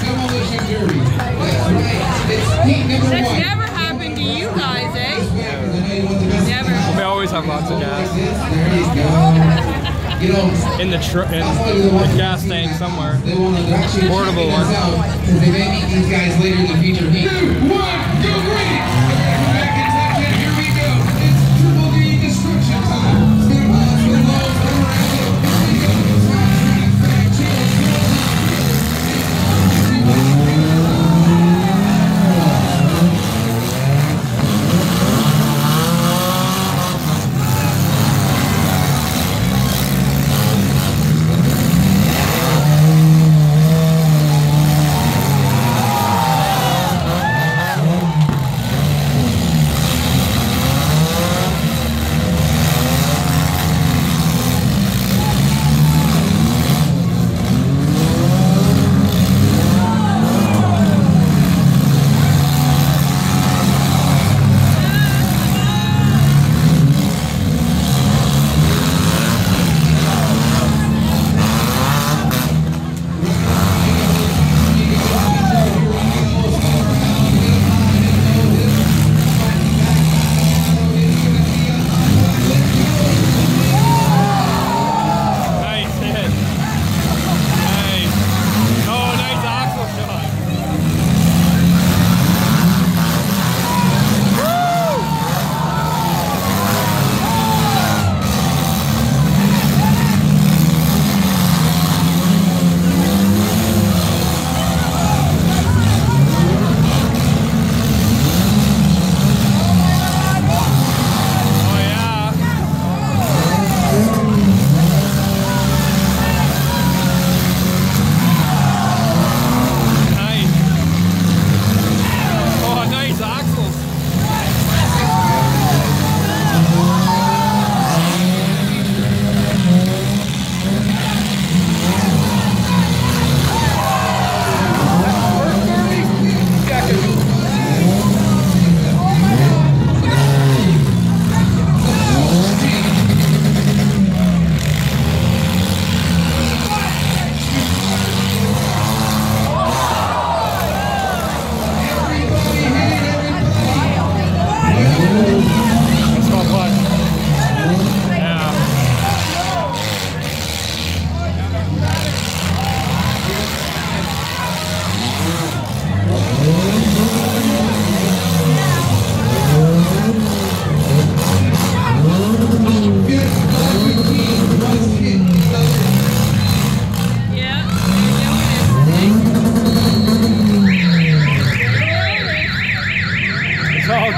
Demolition Derby. That's right. It's heat number That's one. never happened to you guys, eh? Never. We always have lots of gas There you go. You know, in the tr- in I'll tell you the gas tank somewhere. They want to actually Portable one. because they may meet these guys later in the future. Two, one, go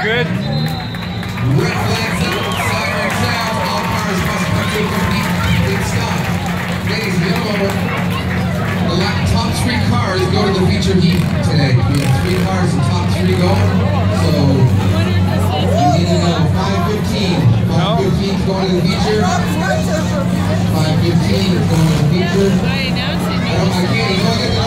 good. The top three cars go to the feature heat today. We have three cars, the top three go. So, you need to know 515. 515 going to the feature. 515 is going to the feature. I don't, I can't, you don't